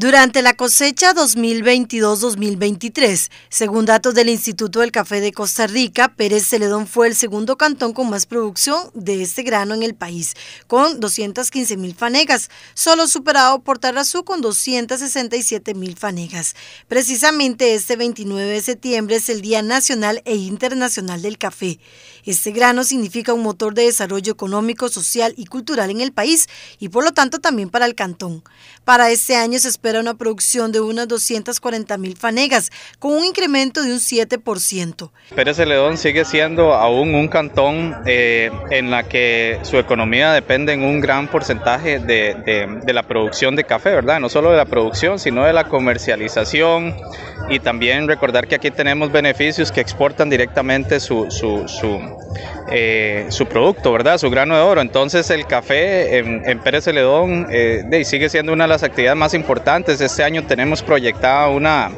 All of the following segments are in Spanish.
Durante la cosecha 2022-2023, según datos del Instituto del Café de Costa Rica, Pérez Celedón fue el segundo cantón con más producción de este grano en el país, con 215 mil fanegas, solo superado por Tarrazú con 267 mil fanegas. Precisamente este 29 de septiembre es el Día Nacional e Internacional del Café. Este grano significa un motor de desarrollo económico, social y cultural en el país y por lo tanto también para el cantón. Para este año se espera una producción de unas 240 mil fanegas, con un incremento de un 7%. Pérez Celedón sigue siendo aún un cantón eh, en la que su economía depende en un gran porcentaje de, la producción de café, ¿verdad? No solo de la producción, sino de la comercialización y también recordar que aquí tenemos beneficios que exportan directamente su, su, su, eh, su producto, ¿verdad? Su grano de oro. Entonces el café en, Pérez Celedón eh, sigue siendo una de las actividades más importantes. Este año tenemos proyectada una,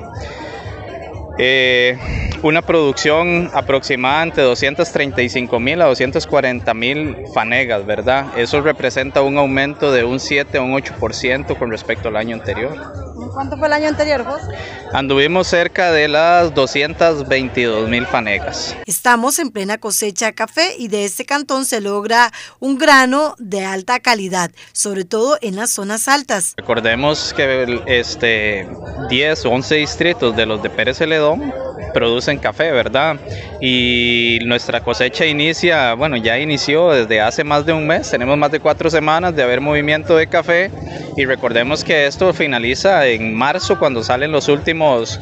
eh, una producción aproximada entre 235 mil a 240 mil fanegas, ¿verdad? Eso representa un aumento de un 7 a un 8% con respecto al año anterior. ¿Cuánto fue el año anterior, José? Anduvimos cerca de las 222 mil fanegas. Estamos en plena cosecha de café y de este cantón se logra un grano de alta calidad, sobre todo en las zonas altas. Recordemos que este 10 o 11 distritos de los de Pérez Celedón producen café, ¿verdad? Y nuestra cosecha inicia, bueno, ya inició desde hace más de un mes, tenemos más de cuatro semanas de haber movimiento de café y recordemos que esto finaliza en marzo cuando salen los últimos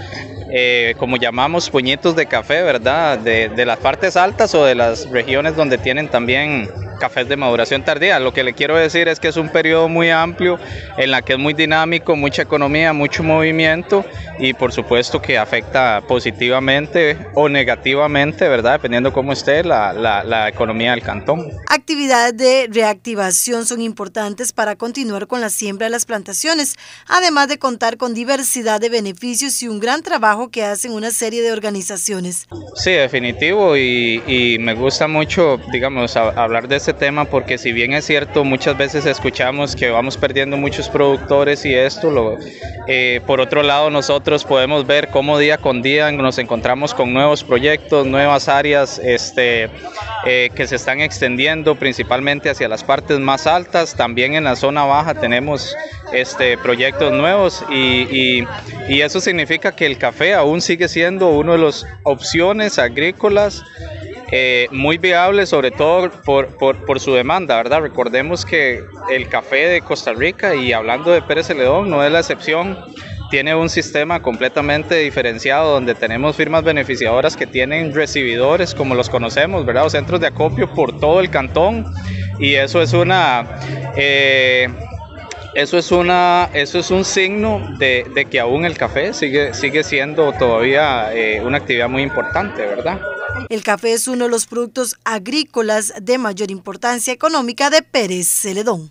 eh, como llamamos, puñitos de café, ¿verdad? De, de, las partes altas o de las regiones donde tienen también cafés de maduración tardía. Lo que le quiero decir es que es un periodo muy amplio en la que es muy dinámico, mucha economía, mucho movimiento y por supuesto que afecta positivamente o negativamente, ¿verdad? Dependiendo cómo esté la, la, la economía del cantón. Actividades de reactivación son importantes para continuar con la siembra de las plantaciones, además de contar con diversidad de beneficios y un gran trabajo que hacen una serie de organizaciones. Sí, definitivo y, y me gusta mucho, digamos, hablar de este tema porque si bien es cierto, muchas veces escuchamos que vamos perdiendo muchos productores y esto, lo, eh, por otro lado nosotros podemos ver cómo día con día nos encontramos con nuevos proyectos, nuevas áreas este, eh, que se están extendiendo principalmente hacia las partes más altas, también en la zona baja tenemos este, proyectos nuevos y, y eso significa que el café aún sigue siendo una de las opciones agrícolas eh, muy viable, sobre todo por, por, su demanda, ¿verdad? Recordemos que el café de Costa Rica, y hablando de Pérez Celedón, no es la excepción, tiene un sistema completamente diferenciado donde tenemos firmas beneficiadoras que tienen recibidores, como los conocemos, ¿verdad? O centros de acopio por todo el cantón, y eso es una... Eh, eso es una eso es un signo de, que aún el café sigue sigue siendo todavía eh, una actividad muy importante verdad el café es uno de los productos agrícolas de mayor importancia económica de Pérez Celedón.